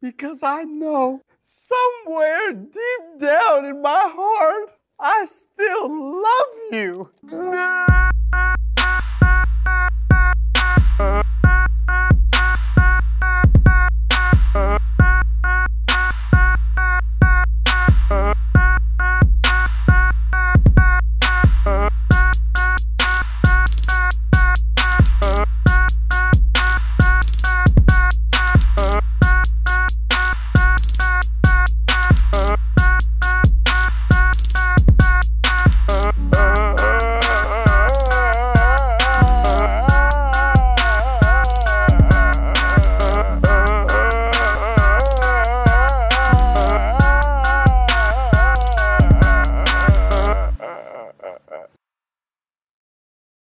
because I know somewhere deep down in my heart, I still love you.